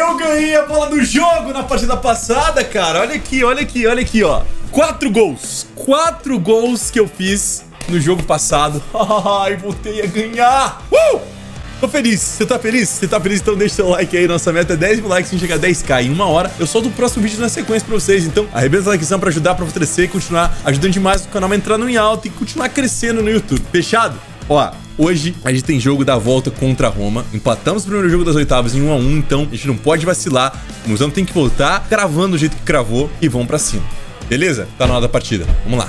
Eu ganhei a bola do jogo na partida passada, cara. Olha aqui, olha aqui, olha aqui, ó. Quatro gols. Quatro gols que eu fiz no jogo passado. Ai, voltei a ganhar. Uh! Tô feliz. Você tá feliz? Você tá feliz? Então deixa seu like aí. Nossa meta é 10 mil likes. Se chegar a 10k em uma hora, eu solto o próximo vídeo na sequência pra vocês. Então, arrebenta a likezão pra ajudar, pra fortalecer e continuar ajudando demais o canal a entrar no em alta e continuar crescendo no YouTube. Fechado? Ó, hoje a gente tem jogo da volta contra a Roma. Empatamos o primeiro jogo das oitavas em 1 a 1 então a gente não pode vacilar. O Musão tem que voltar cravando do jeito que cravou e vamos pra cima. Beleza? Tá na hora da partida. Vamos lá.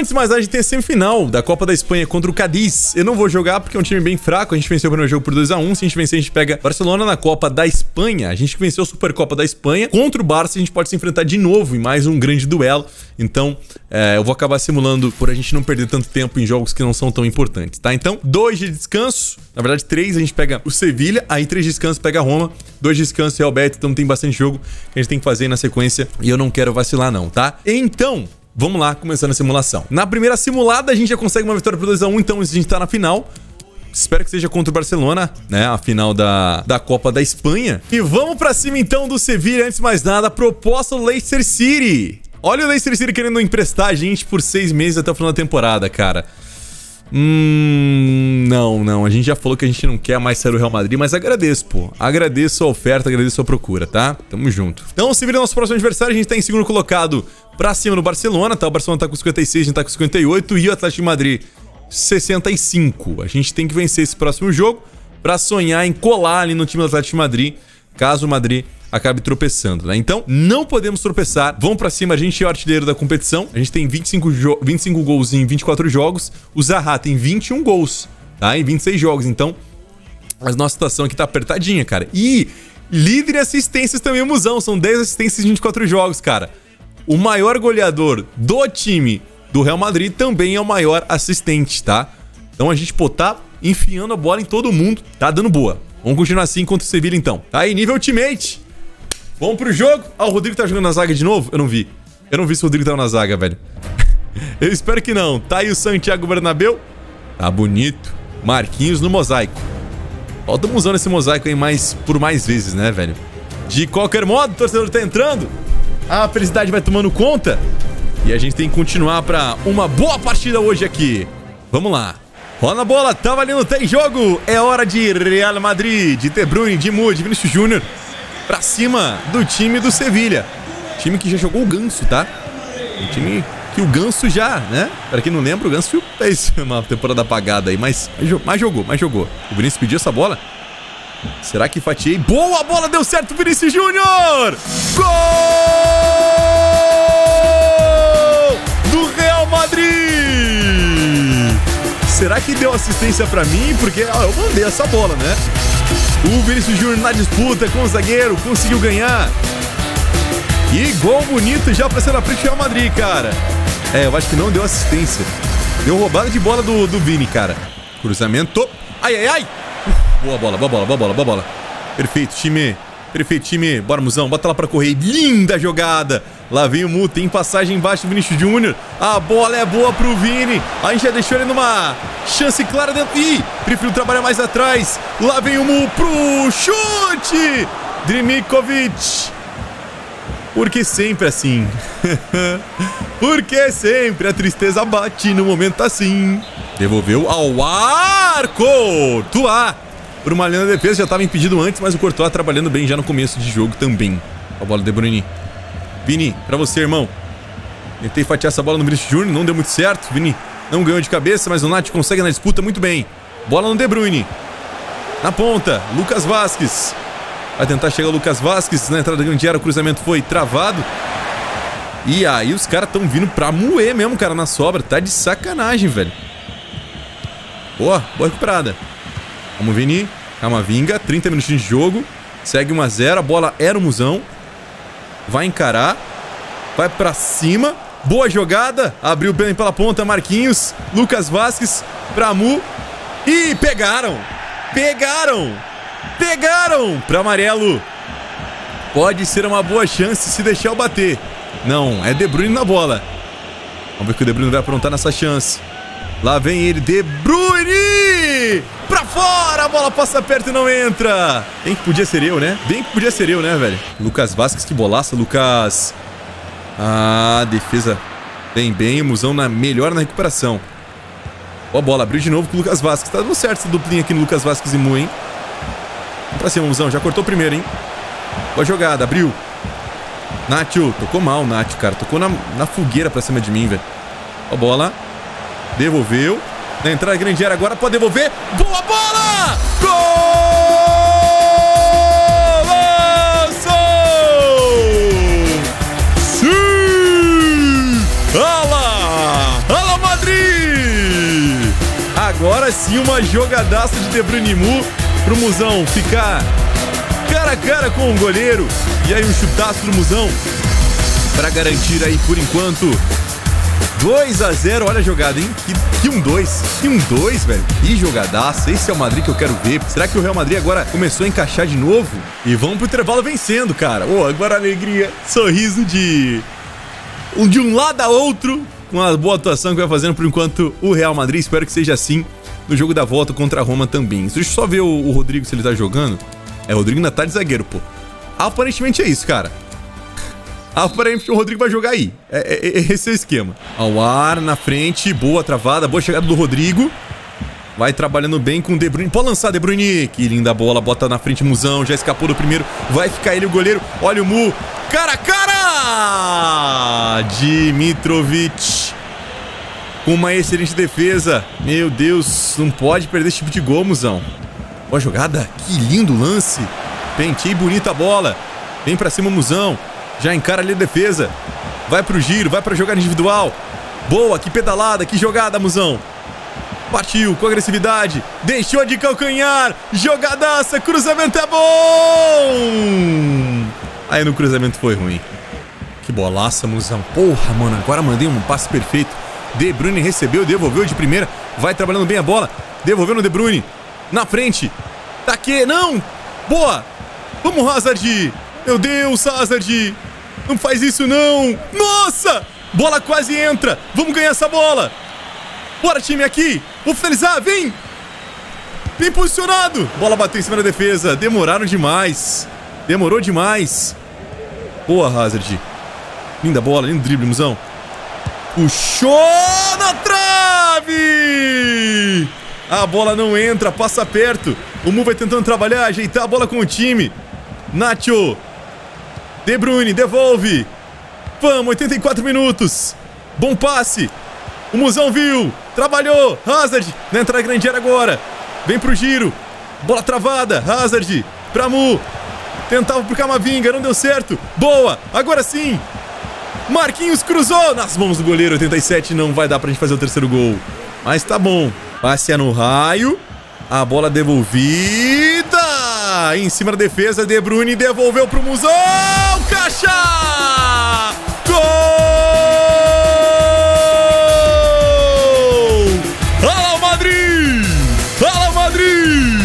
Antes nada, a gente tem a semifinal da Copa da Espanha contra o Cadiz. Eu não vou jogar porque é um time bem fraco. A gente venceu o primeiro jogo por 2x1. Se a gente vencer, a gente pega Barcelona na Copa da Espanha. A gente venceu a Supercopa da Espanha. Contra o Barça, a gente pode se enfrentar de novo em mais um grande duelo. Então, é, eu vou acabar simulando por a gente não perder tanto tempo em jogos que não são tão importantes, tá? Então, dois de descanso. Na verdade, três a gente pega o Sevilha, aí três de descanso pega a Roma, dois de descanso Real Betis, então tem bastante jogo que a gente tem que fazer na sequência e eu não quero vacilar não, tá? Então, Vamos lá, começando a simulação. Na primeira simulada, a gente já consegue uma vitória por 2x1, então a gente tá na final. Espero que seja contra o Barcelona, né? A final da, da Copa da Espanha. E vamos pra cima, então, do Sevilla. Antes de mais nada, proposta do Leicester City. Olha o Leicester City querendo emprestar a gente por seis meses até o final da temporada, cara. Hum, não, não. A gente já falou que a gente não quer mais ser o Real Madrid, mas agradeço, pô. Agradeço a oferta, agradeço a procura, tá? Tamo junto. Então, se vira nosso próximo adversário, a gente tá em segundo colocado pra cima no Barcelona, tá? O Barcelona tá com 56, a gente tá com 58 e o Atlético de Madrid 65. A gente tem que vencer esse próximo jogo pra sonhar em colar ali no time do Atlético de Madrid, caso o Madrid acabe tropeçando, né? Então, não podemos tropeçar. Vamos pra cima, a gente é o artilheiro da competição. A gente tem 25, 25 gols em 24 jogos. O Zaha tem 21 gols, tá? Em 26 jogos. Então, a nossa situação aqui tá apertadinha, cara. E líder em assistências também Musão. São 10 assistências em 24 jogos, cara. O maior goleador do time do Real Madrid também é o maior assistente, tá? Então a gente, pô, tá enfiando a bola em todo mundo. Tá dando boa. Vamos continuar assim contra o Sevilla, então. Tá aí, nível ultimate. Vamos pro jogo. Ah, o Rodrigo tá jogando na zaga de novo? Eu não vi. Eu não vi se o Rodrigo tava na zaga, velho. Eu espero que não. Tá aí o Santiago Bernabéu. Tá bonito. Marquinhos no mosaico. Ó, estamos usando esse mosaico aí mais, por mais vezes, né, velho? De qualquer modo, o torcedor tá entrando a felicidade vai tomando conta. E a gente tem que continuar para uma boa partida hoje aqui. Vamos lá. Rola a bola, tá valendo, tem jogo. É hora de Real Madrid, de De Bruyne, de Moody, Vinícius Júnior. Pra cima do time do Sevilha. Time que já jogou o Ganso, tá? Um time que o Ganso já, né? Pra quem não lembra, o Ganso fez uma temporada apagada aí, mas, mas jogou, mas jogou. O Vinícius pediu essa bola. Será que fatiei? Boa bola, deu certo, Vinícius Júnior! Gol! Do Real Madrid! Será que deu assistência pra mim? Porque ó, eu mandei essa bola, né? O Vinícius Júnior na disputa com o zagueiro, conseguiu ganhar. E gol bonito já pra ser na frente do Real Madrid, cara. É, eu acho que não deu assistência. Deu roubada de bola do, do Vini, cara. Cruzamento. Ai, ai, ai! Boa bola, boa bola, boa bola, boa bola. Perfeito, time. Perfeito, time. Bora, Musão. Bota lá pra correr. Linda jogada. Lá vem o Mu. Tem passagem embaixo do Vinícius Júnior. A bola é boa pro Vini. A gente já deixou ele numa chance clara dentro. Ih, prefiro trabalhar mais atrás. Lá vem o Mu pro chute. Drimikovic. Porque sempre assim. Porque sempre a tristeza bate no momento assim. Devolveu ao arco. Tuá linha de defesa, já estava impedido antes, mas o Courtois trabalhando bem já no começo de jogo também. A bola de Bruyne. Vini, pra você, irmão. Tentei fatiar essa bola no Vinícius Júnior, não deu muito certo. Vini não ganhou de cabeça, mas o Nath consegue na disputa muito bem. Bola no De Bruyne. Na ponta, Lucas Vasquez. Vai tentar chegar o Lucas Vasquez na entrada da grande área, o cruzamento foi travado. E aí os caras estão vindo pra moer mesmo, cara, na sobra. Tá de sacanagem, velho. Boa, boa recuperada. Vamos, Vini. Camavinga, 30 minutos de jogo. Segue 1x0. A bola era o Musão. Vai encarar. Vai pra cima. Boa jogada. Abriu bem pela ponta, Marquinhos. Lucas Vasquez pra Mu. E pegaram. Pegaram. Pegaram para amarelo. Pode ser uma boa chance se deixar o bater. Não, é De Bruyne na bola. Vamos ver o que o De Bruyne vai aprontar nessa chance. Lá vem ele, De Bruyne! Pra fora! A bola passa perto e não entra. Bem que podia ser eu, né? Bem que podia ser eu, né, velho? Lucas Vasquez, que bolaça. Lucas... Ah, defesa bem bem. O Musão na, melhor na recuperação. Ó a bola, abriu de novo com o Lucas Vasquez. Tá dando certo essa duplinha aqui no Lucas Vasquez e Mu, hein? Vamos pra cima, Musão. Já cortou primeiro, hein? Boa jogada, abriu. Nacho, tocou mal, Nacho, cara. Tocou na, na fogueira pra cima de mim, velho. Ó a bola. Devolveu. Na entrada grande área agora, pode devolver. Boa bola! Golaço! Sim! Ala! Ala Madrid! Agora sim uma jogadaça de De Bruyne Mu pro Musão ficar cara a cara com o goleiro. E aí um chutaço do Musão para garantir aí por enquanto 2 a 0 olha a jogada, hein? Que, que um 2, que um 2, velho. Que jogadaça. Esse é o Madrid que eu quero ver. Será que o Real Madrid agora começou a encaixar de novo? E vamos pro intervalo vencendo, cara. Ô, oh, agora alegria, sorriso de de um lado a outro, com a boa atuação que vai fazendo por enquanto o Real Madrid. Espero que seja assim no jogo da volta contra a Roma também. Deixa eu só ver o, o Rodrigo se ele tá jogando. É, o Rodrigo ainda tá de zagueiro, pô. Aparentemente é isso, cara. Aparentemente o Rodrigo vai jogar aí. É, é, é, esse é o esquema. Ao ar, na frente, boa travada, boa chegada do Rodrigo. Vai trabalhando bem com o De Bruyne. Pode lançar, De Bruyne. Que linda bola, bota na frente, Musão. Já escapou do primeiro. Vai ficar ele, o goleiro. Olha o Mu. Cara a cara! Dimitrovic. Com uma excelente defesa. Meu Deus, não pode perder esse tipo de gol, Musão. Boa jogada. Que lindo lance. Pentei bonita a bola. Vem pra cima, Musão. Já encara ali a defesa. Vai pro giro, vai pra jogada individual. Boa, que pedalada, que jogada, Musão. Partiu com agressividade. Deixou de calcanhar. Jogadaça, cruzamento é bom. Aí no cruzamento foi ruim. Que bolaça, Musão. Porra, mano, agora mandei um passe perfeito. De Bruyne recebeu, devolveu de primeira. Vai trabalhando bem a bola. Devolveu no De Bruyne. Na frente. Tá aqui, não. Boa. Vamos, Hazard. Meu Deus, Hazard. Não faz isso não! Nossa! Bola quase entra! Vamos ganhar essa bola! Bora, time, aqui! Vou finalizar, vem! Bem posicionado! Bola bateu em cima da defesa. Demoraram demais. Demorou demais. Boa, Hazard. Linda bola, lindo drible, musão. Puxou na trave! A bola não entra, passa perto. O Mu vai tentando trabalhar, ajeitar a bola com o time. Nacho de Bruyne, devolve. Vamos, 84 minutos. Bom passe. O Musão viu. Trabalhou. Hazard na entrada grande área agora. Vem pro giro. Bola travada. Hazard pra Mu. Tentava pro Camavinga, não deu certo. Boa. Agora sim. Marquinhos cruzou nas mãos do goleiro. 87 não vai dar pra gente fazer o terceiro gol. Mas tá bom. Passe no raio. A bola devolvida em cima da defesa, De Bruyne devolveu pro Musão, caixa! Gol! Alá Madrid! Alá Madrid!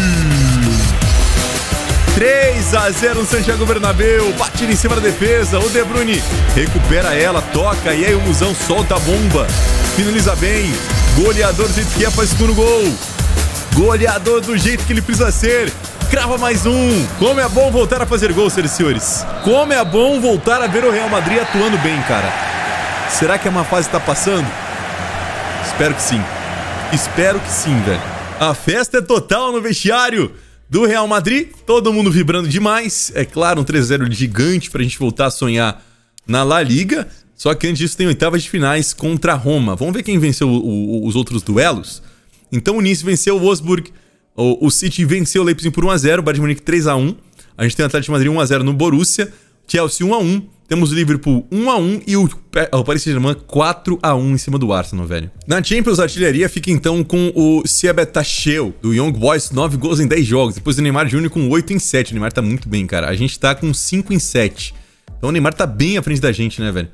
3 a 0 no Santiago Bernabéu, batida em cima da defesa, o De Bruyne recupera ela, toca e aí o Musão solta a bomba, finaliza bem, goleador do jeito que é, faz o segundo gol. Goleador do jeito que ele precisa ser. Crava mais um. Como é bom voltar a fazer gols, senhores e senhores. Como é bom voltar a ver o Real Madrid atuando bem, cara. Será que é uma fase está passando? Espero que sim. Espero que sim, velho. A festa é total no vestiário do Real Madrid. Todo mundo vibrando demais. É claro, um 3-0 gigante pra gente voltar a sonhar na La Liga. Só que antes disso tem oitavas de finais contra a Roma. Vamos ver quem venceu o, o, os outros duelos? Então o Nice venceu o Wolfsburg o, o City venceu o Leipzig por 1x0, o Bayern de Munique 3x1. A gente tem o Atlético de Madrid 1x0 no Borussia, Chelsea 1x1. Temos o Liverpool 1x1 e o, Paris Saint-Germain 4x1 em cima do Arsenal, velho. Na Champions, a artilharia fica então com o Siebetacheu, do Young Boys, 9 gols em 10 jogos. Depois o Neymar Júnior com 8 em 7. O Neymar tá muito bem, cara. A gente tá com 5 em 7. Então o Neymar tá bem à frente da gente, né, velho?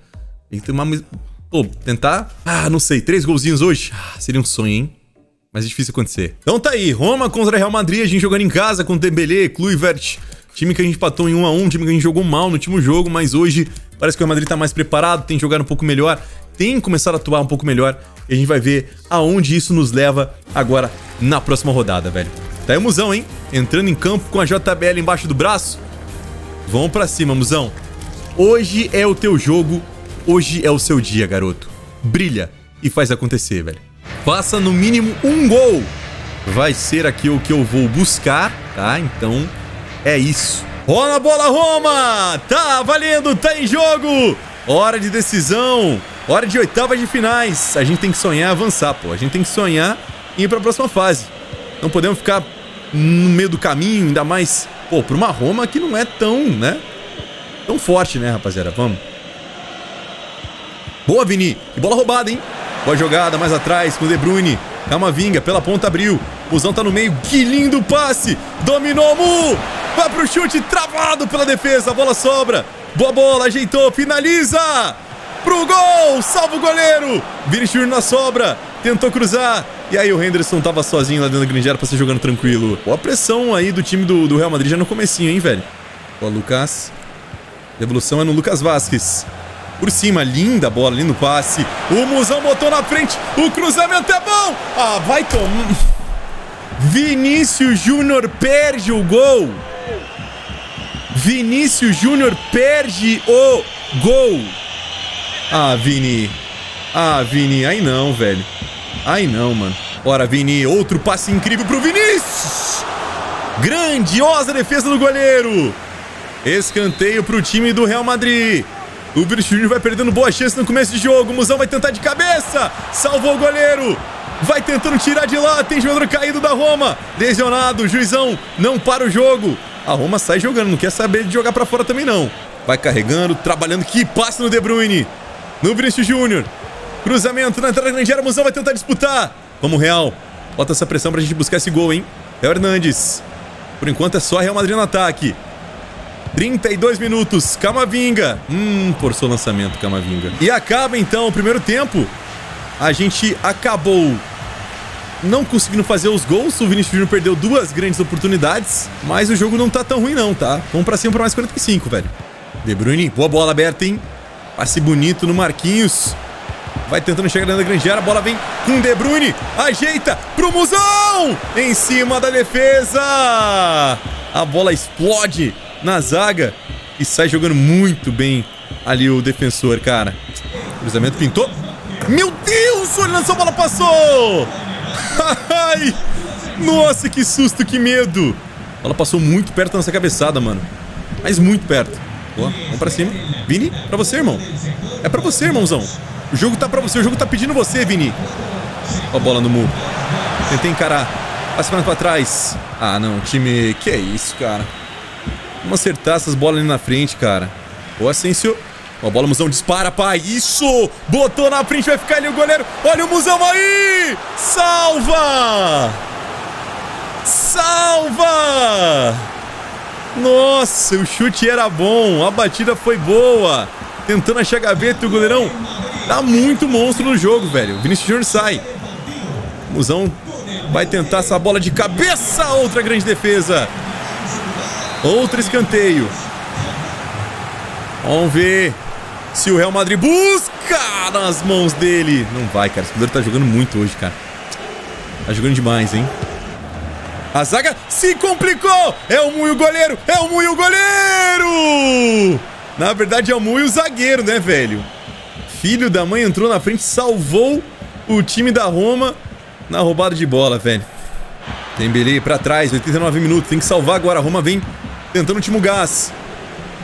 Ele tem uma... Pô, tentar... Ah, não sei, três golzinhos hoje? Ah, seria um sonho, hein? Mas é difícil acontecer. Então tá aí, Roma contra Real Madrid, a gente jogando em casa com Dembélé, Kluivert, time que a gente patou em 1 a 1 time que a gente jogou mal no último jogo, mas hoje parece que o Real Madrid tá mais preparado, tem jogado um pouco melhor, tem começado a atuar um pouco melhor, e a gente vai ver aonde isso nos leva agora na próxima rodada, velho. Tá aí o Musão, hein? Entrando em campo com a JBL embaixo do braço. Vamos pra cima, Musão. Hoje é o teu jogo, hoje é o seu dia, garoto. Brilha e faz acontecer, velho. Faça no mínimo um gol. Vai ser aqui o que eu vou buscar, tá? Então, é isso. Rola a bola, Roma! Tá valendo, tá em jogo! Hora de decisão, hora de oitavas de finais. A gente tem que sonhar avançar, pô. A gente tem que sonhar e ir pra próxima fase. Não podemos ficar no meio do caminho, ainda mais, pô, pra uma Roma que não é tão, né? Tão forte, né, rapaziada? Vamos. Boa, Vini. Que bola roubada, hein? Boa jogada, mais atrás com o De Bruyne. Camavinga, pela ponta abriu. Busão tá no meio. Que lindo passe. Dominou, Mu. Vai pro chute, travado pela defesa. A bola sobra. Boa bola, ajeitou, finaliza. Pro gol, salva o goleiro. Vinicius na sobra. Tentou cruzar. E aí o Henderson tava sozinho lá dentro da grande área pra ser jogando tranquilo. Boa pressão aí do time do, do Real Madrid já no comecinho, hein, velho. Ó, Lucas. Devolução é no Lucas Vasquez. Por cima, linda bola, lindo passe. O Musão botou na frente. O cruzamento é bom. Ah, vai tomar. Vinícius Júnior perde o gol. Vinícius Júnior perde o gol. Ah, Vini. Ah, Vini. Aí não, velho. Aí não, mano. Ora, Vini. Outro passe incrível pro Vinícius. Grandiosa defesa do goleiro. Escanteio pro time do Real Madrid. O Júnior vai perdendo boa chance no começo de jogo. O Musão vai tentar de cabeça. Salvou o goleiro. Vai tentando tirar de lá. Tem jogador caído da Roma. Lesionado. Juizão não para o jogo. A Roma sai jogando. Não quer saber de jogar pra fora também, não. Vai carregando, trabalhando. Que passe no De Bruyne. No Vinícius Júnior. Cruzamento na entrada da grande área. Musão vai tentar disputar. Vamos, Real. Bota essa pressão pra gente buscar esse gol, hein? É o Hernandes. Por enquanto é só Real Madrid no ataque. 32 minutos, Camavinga. Hum, forçou o lançamento, Camavinga. E acaba então o primeiro tempo. A gente acabou não conseguindo fazer os gols. O Vinicius Júnior perdeu duas grandes oportunidades. Mas o jogo não tá tão ruim não, tá? Vamos pra cima pra mais 45, velho. De Bruyne, boa bola aberta, hein? Passe bonito no Marquinhos. Vai tentando chegar dentro da grangeira. A bola vem com De Bruyne. Ajeita pro Musão. Em cima da defesa. A bola explode na zaga e sai jogando muito bem ali o defensor, cara. Cruzamento pintou. Meu Deus, olha essa bola passou! Ai! Nossa, que susto, que medo! Ela passou muito perto da nossa cabeçada, mano. Mas muito perto. Boa, vamos pra cima. Vini, pra você, irmão. É pra você, irmãozão. O jogo tá pra você, o jogo tá pedindo você, Vini. Ó a bola no muro. Tentei encarar. Passe mais pra trás. Ah, não, time... Que é isso, cara? Vamos acertar essas bolas ali na frente, cara. O Asensio. Ó, a bola, Musão dispara, pai. Isso! Botou na frente, vai ficar ali o goleiro. Olha o Musão aí! Salva! Salva! Nossa, o chute era bom. A batida foi boa. Tentando achar a gaveta o goleirão tá muito monstro no jogo, velho. O Vinicius Júnior sai. Musão vai tentar essa bola de cabeça. Outra grande defesa. Outro escanteio. Vamos ver se o Real Madrid busca nas mãos dele. Não vai, cara. Esse goleiro tá jogando muito hoje, cara. Tá jogando demais, hein? A zaga se complicou! É o Mui o goleiro! É o Mui o goleiro! Na verdade é o Mui o zagueiro, né, velho? Filho da mãe entrou na frente, salvou o time da Roma na roubada de bola, velho. Dembélé pra trás, 89 minutos. Tem que salvar agora. A Roma vem Tentando o último gás.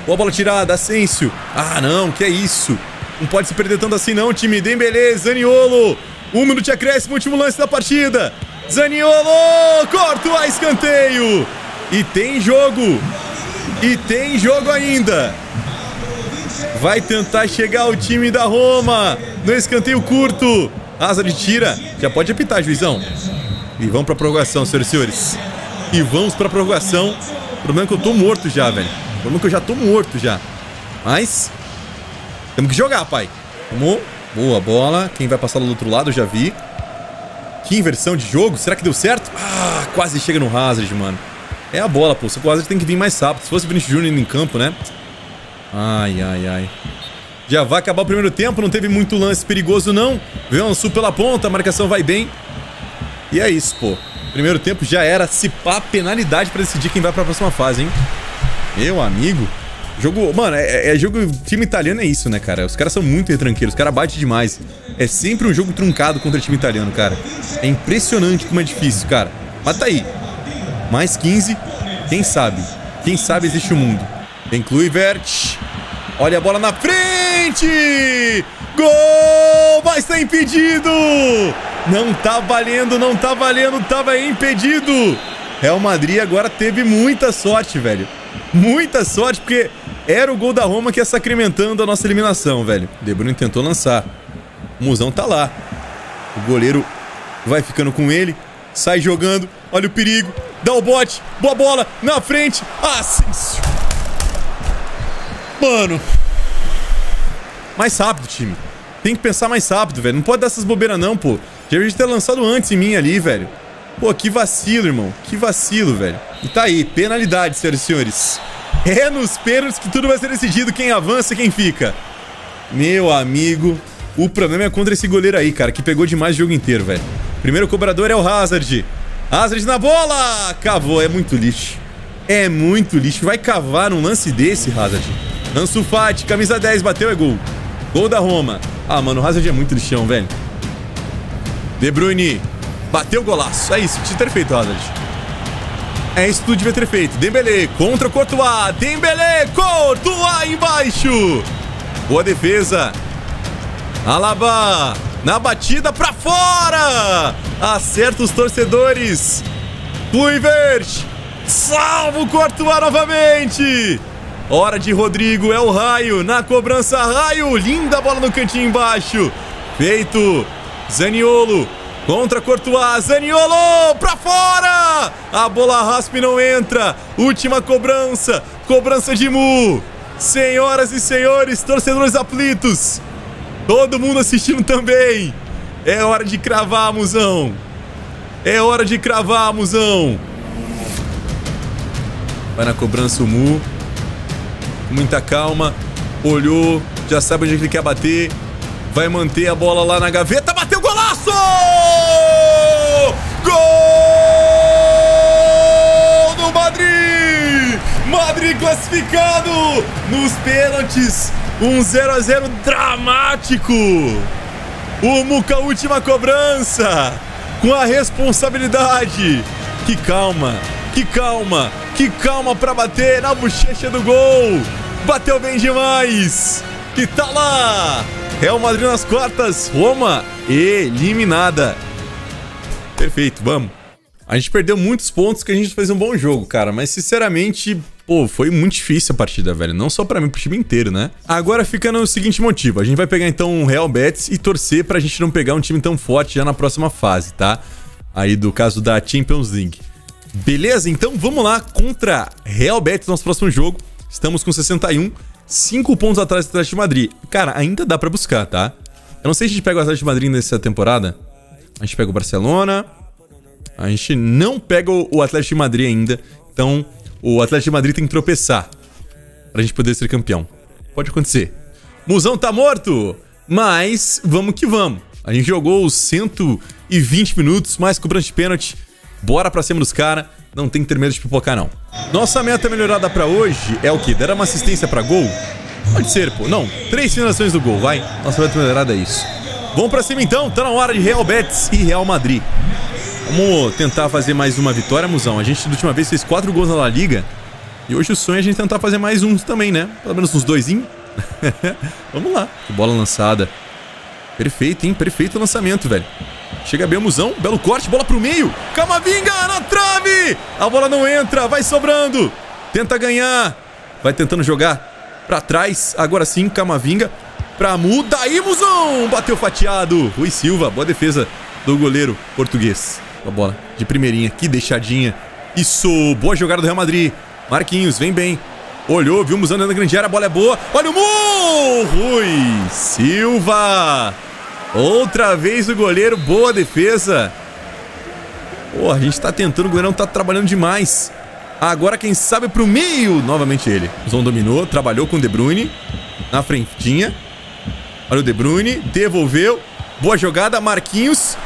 Boa bola tirada, Asensio. Ah, não, que é isso. Não pode se perder tanto assim não, time. Dembélé, Zaniolo. Um minuto de acréscimo, último lance da partida. Zaniolo, corta o escanteio. E tem jogo. E tem jogo ainda. Vai tentar chegar o time da Roma no escanteio curto. Asa de tira. Já pode apitar, juizão. E vamos para prorrogação, senhoras e senhores. E vamos para prorrogação. Problema é que eu tô morto já, velho. O problema é que eu já tô morto já. Mas... Temos que jogar, pai. Vamos, Boa bola. Quem vai passar do outro lado, eu já vi. Que inversão de jogo. Será que deu certo? Ah, quase chega no Hazard, mano. É a bola, pô. O Hazard tem que vir mais rápido. Se fosse o Vinicius Júnior em campo, né? Ai, ai, ai. Já vai acabar o primeiro tempo. Não teve muito lance perigoso, não. Veio um sul pela ponta. A marcação vai bem. E é isso, pô. Primeiro tempo já era. Se pá, penalidade pra decidir quem vai pra próxima fase, hein? Meu amigo. Jogo, mano, é, é, jogo. Time italiano é isso, né, cara? Os caras são muito retranqueiros, os caras batem demais. É sempre um jogo truncado contra time italiano, cara. É impressionante como é difícil, cara. Mas tá aí. Mais 15. Quem sabe? Quem sabe existe o um mundo. Vem Kluivert. Olha a bola na frente! Gol! Mas tá impedido! Não tá valendo, não tá valendo, tava impedido! Real Madrid agora teve muita sorte, velho. Muita sorte, porque era o gol da Roma que ia sacramentando a nossa eliminação, velho. De Bruyne tentou lançar. O Musão tá lá. O goleiro vai ficando com ele. Sai jogando. Olha o perigo. Dá o bote. Boa bola. Na frente. Asensio. Mano. Mais rápido, time. Tem que pensar mais rápido, velho. Não pode dar essas bobeiras não, pô. Devia ter lançado antes em mim ali, velho. Pô, que vacilo, irmão. Que vacilo, velho. E tá aí. Penalidade, senhoras e senhores. É nos pênaltis que tudo vai ser decidido, quem avança e quem fica. Meu amigo, o problema é contra esse goleiro aí, cara, que pegou demais o jogo inteiro, velho. Primeiro cobrador é o Hazard. Hazard na bola! Cavou, é muito lixo. É muito lixo. Vai cavar num lance desse, Hazard. Ansu Fati, camisa 10, bateu, é gol. Gol da Roma. Ah, mano, o Hazard é muito lixão, velho. De Bruyne, bateu o golaço. É isso, tinha ter feito, Hazard. É isso que tu devia ter feito. Dembele contra o Courtois. Dembele, Courtois embaixo. Boa defesa. Alaba na batida pra fora. Acerta os torcedores. Kluivert. Salva o Courtois novamente. Hora de Rodrigo, é o Raio. Na cobrança, Raio. Linda bola no cantinho embaixo. Feito. Zaniolo Contra Courtois, Zaniolo, pra fora! A bola raspa e não entra. Última cobrança, cobrança de Mu. Senhoras e senhores, torcedores aflitos. Todo mundo assistindo também. É hora de cravar, Musão. É hora de cravar, Musão. Vai na cobrança o Mu. Muita calma. Olhou, já sabe onde ele quer bater. Vai manter a bola lá na gaveta. Bateu golaço! Gol do Madrid! Madrid classificado nos pênaltis. Um 0 a 0 dramático. O Muca última cobrança com a responsabilidade. Que calma, que calma, que calma para bater na bochecha do gol. Bateu bem demais. E tá lá. Real Madrid nas quartas, Roma eliminada. Perfeito, vamos. A gente perdeu muitos pontos que a gente fez um bom jogo, cara. Mas, sinceramente, pô, foi muito difícil a partida, velho. Não só pra mim, pro time inteiro, né? Agora fica no seguinte motivo. A gente vai pegar, então, um Real Betis e torcer pra gente não pegar um time tão forte já na próxima fase, tá? Aí, do caso da Champions League. Beleza? Então, vamos lá contra Real Betis, nosso próximo jogo. Estamos com 61, 5 pontos atrás do Atlético de Madrid. Cara, ainda dá pra buscar, tá? Eu não sei se a gente pega o Atlético de Madrid nessa temporada, a gente pega o Barcelona. A gente não pega o Atlético de Madrid ainda. Então, o Atlético de Madrid tem que tropeçar pra gente poder ser campeão. Pode acontecer. Musão tá morto! Mas vamos que vamos. A gente jogou os 120 minutos, mais cobrança de pênalti. Bora pra cima dos caras. Não tem que ter medo de pipocar, não. Nossa meta melhorada pra hoje é o quê? Dar uma assistência pra gol? Pode ser, pô. Não, três finalizações do gol, vai. Nossa meta melhorada é isso. Vamos pra cima então, tá na hora de Real Betis e Real Madrid. Vamos tentar fazer mais uma vitória, Musão. A gente da última vez fez quatro gols na La Liga. E hoje o sonho é a gente tentar fazer mais uns também, né? Pelo menos uns dois. Vamos lá. Bola lançada. Perfeito, hein? Perfeito lançamento, velho. Chega bem o Musão. Belo corte, bola pro meio. Camavinga na trave. A bola não entra, vai sobrando. Tenta ganhar. Vai tentando jogar pra trás. Agora sim, Camavinga pra Mu. Daí, Musão! Bateu fatiado. Rui Silva, boa defesa do goleiro português. A bola de primeirinha, que deixadinha. Isso, boa jogada do Real Madrid. Marquinhos, vem bem. Olhou, viu o Musão na grande área, a bola é boa. Olha o Mu! Rui Silva! Outra vez o goleiro, boa defesa. Pô, a gente tá tentando, o goleirão tá trabalhando demais. Agora quem sabe pro meio, novamente ele. Zon dominou, trabalhou com o De Bruyne. Na frentinha. Olha o De Bruyne, devolveu. Boa jogada, Marquinhos.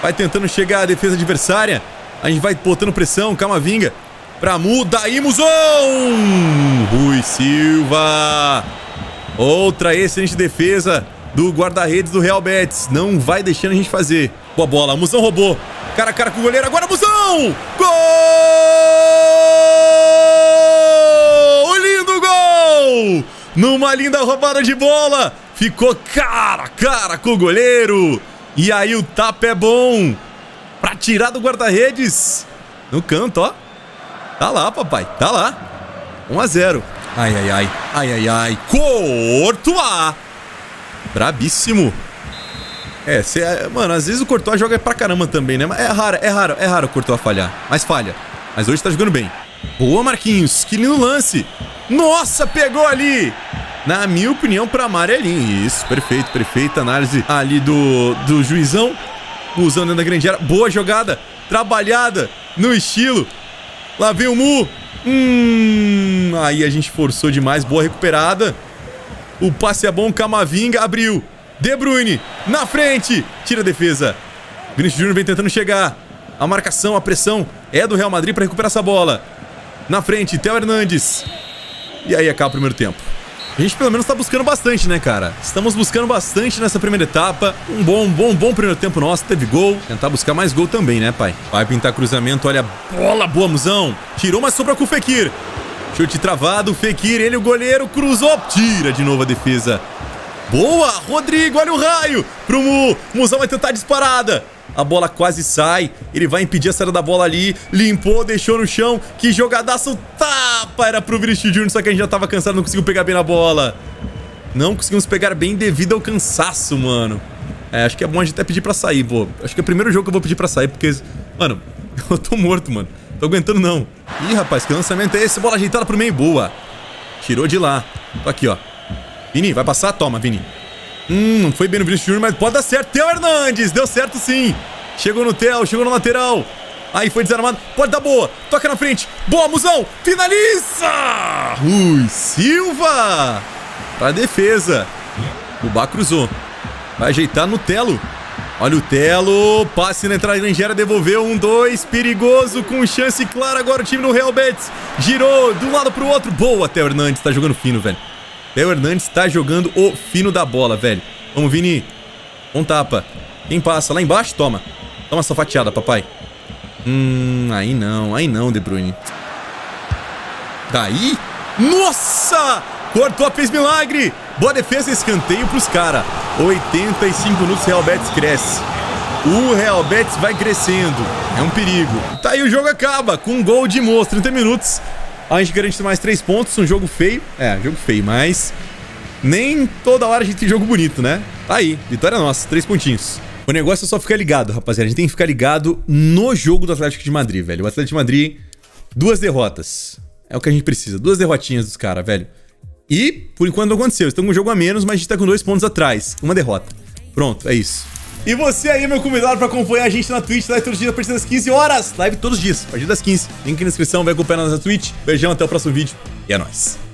Vai tentando chegar à defesa adversária. A gente vai botando pressão, Camavinga. Pra Mu, daí! Rui Silva. Outra excelente defesa do guarda-redes do Real Betis. Não vai deixando a gente fazer. Boa bola, Musão roubou. Cara a cara com o goleiro, agora Musão! Gol! Lindo gol! Numa linda roubada de bola. Ficou cara a cara com o goleiro. E aí o tapa é bom. Pra tirar do guarda-redes. No canto, ó. Tá lá, papai. Tá lá. 1 a 0. Ai, ai, ai. Ai, ai, ai. Courtois. Brabíssimo. É, cê, mano, às vezes o Courtois joga pra caramba também, né? É raro, é raro, é raro o Courtois falhar. Mas falha. Mas hoje tá jogando bem. Boa, Marquinhos. Que lindo lance. Nossa, pegou ali. Na minha opinião, pra amarelinho. Isso, perfeito, perfeita análise ali do, do juizão. Usando dentro da grande área. Boa jogada. Trabalhada no estilo. Lá vem o Mu. Hum, aí a gente forçou demais. Boa recuperada. O passe é bom. Camavinga abriu. De Bruyne na frente. Tira a defesa. Vinícius Júnior vem tentando chegar. A marcação, a pressão é do Real Madrid para recuperar essa bola. Na frente, Theo Hernandes. E aí acaba o primeiro tempo. A gente pelo menos tá buscando bastante, né, cara? Estamos buscando bastante nessa primeira etapa. Um bom, bom, bom primeiro tempo nosso. Teve gol. Tentar buscar mais gol também, né, pai? Vai pintar cruzamento. Olha a bola boa, Musão. Tirou, mas sobra com o Fekir. Chute travado. Fekir, ele, o goleiro, cruzou. Tira de novo a defesa. Boa, Rodrigo, olha o raio pro Mu. Musão vai tentar disparada. A bola quase sai. Ele vai impedir a saída da bola ali. Limpou, deixou no chão. Que jogadaço tapa era pro Vinicius Júnior. Só que a gente já tava cansado, não conseguiu pegar bem na bola. Não conseguimos pegar bem devido ao cansaço, mano. É, acho que é bom a gente até pedir pra sair, pô. Acho que é o primeiro jogo que eu vou pedir pra sair, porque... Mano, eu tô morto, mano. Tô aguentando não. Ih, rapaz, que lançamento é esse? Bola ajeitada pro meio, boa. Tirou de lá. Tô aqui, ó. Vini, vai passar? Toma, Vini. Hum, não foi bem no Vinicius Júnior, mas pode dar certo. Theo Hernandes, deu certo sim. Chegou no Theo, chegou no lateral. Aí foi desarmado. Pode dar boa. Toca na frente. Boa, Musão. Finaliza! Rui Silva. Pra defesa. O Bá cruzou. Vai ajeitar no Telo. Olha o Telo. Passe na entrada Nigéria. Devolveu. Um, dois. Perigoso. Com chance clara agora o time do Real Betis. Girou de um lado pro outro. Boa, Theo Hernandes. Tá jogando fino, velho. Theo Hernandes tá jogando o fino da bola, velho. Vamos, Vini. Um tapa. Quem passa? Lá embaixo? Toma. Toma essa fatiada, papai. Hum, aí não. Aí não, De Bruyne. Daí? Nossa! Cortou, fez milagre. Boa defesa, escanteio pros caras. 85 minutos, Real Betis cresce. O Real Betis vai crescendo. É um perigo. Tá aí, o jogo acaba com um gol de moço. 30 minutos. A gente garante mais 3 pontos, um jogo feio. É, jogo feio, mas nem toda hora a gente tem jogo bonito, né? Tá aí, vitória nossa, 3 pontinhos. O negócio é só ficar ligado, rapaziada. A gente tem que ficar ligado no jogo do Atlético de Madrid, velho. O Atlético de Madrid, duas derrotas. É o que a gente precisa. Duas derrotinhas dos caras, velho. E, por enquanto, não aconteceu. Estamos com um jogo a menos, mas a gente tá com dois pontos atrás. Uma derrota. Pronto, é isso. E você aí, meu convidado, para acompanhar a gente na Twitch, live todos os dias a partir das 15 horas. Live todos os dias, a partir das 15. Link na descrição, vai acompanhar na nossa Twitch. Beijão, até o próximo vídeo. E é nóis.